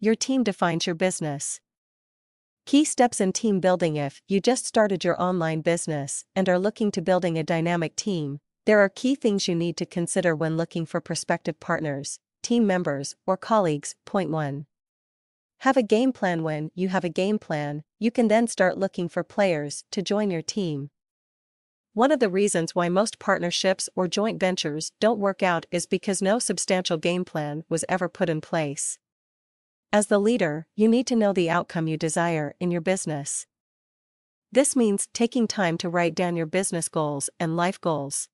your team defines your business. Key steps in team building If you just started your online business and are looking to building a dynamic team, there are key things you need to consider when looking for prospective partners, team members, or colleagues. Point 1. Have a game plan when you have a game plan, you can then start looking for players to join your team. One of the reasons why most partnerships or joint ventures don't work out is because no substantial game plan was ever put in place. As the leader, you need to know the outcome you desire in your business. This means taking time to write down your business goals and life goals.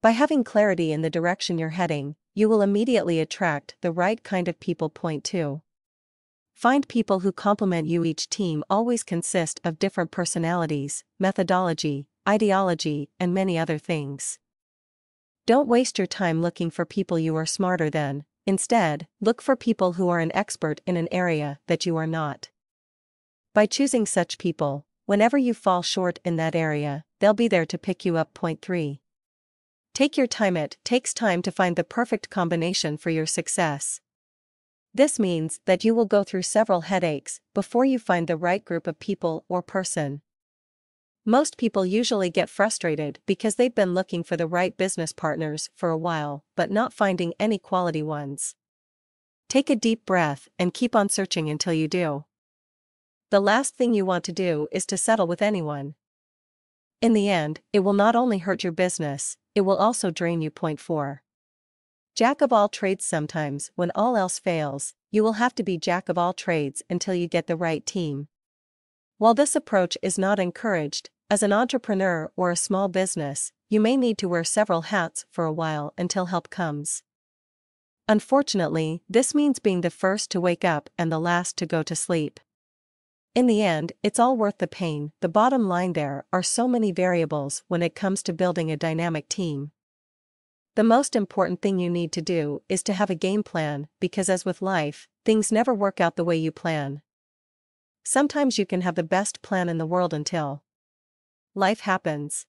By having clarity in the direction you're heading, you will immediately attract the right kind of people. Point 2. Find people who complement you. Each team always consists of different personalities, methodology, ideology, and many other things. Don't waste your time looking for people you are smarter than, Instead, look for people who are an expert in an area that you are not. By choosing such people, whenever you fall short in that area, they'll be there to pick you up. Point 3. Take your time. It takes time to find the perfect combination for your success. This means that you will go through several headaches before you find the right group of people or person. Most people usually get frustrated because they've been looking for the right business partners for a while but not finding any quality ones. Take a deep breath and keep on searching until you do. The last thing you want to do is to settle with anyone. In the end, it will not only hurt your business, it will also drain you. Point 4. Jack of all trades sometimes, when all else fails, you will have to be jack of all trades until you get the right team. While this approach is not encouraged, as an entrepreneur or a small business, you may need to wear several hats for a while until help comes. Unfortunately, this means being the first to wake up and the last to go to sleep. In the end, it's all worth the pain. The bottom line there are so many variables when it comes to building a dynamic team. The most important thing you need to do is to have a game plan because, as with life, things never work out the way you plan. Sometimes you can have the best plan in the world until life happens.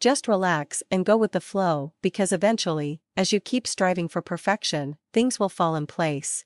Just relax and go with the flow because eventually, as you keep striving for perfection, things will fall in place.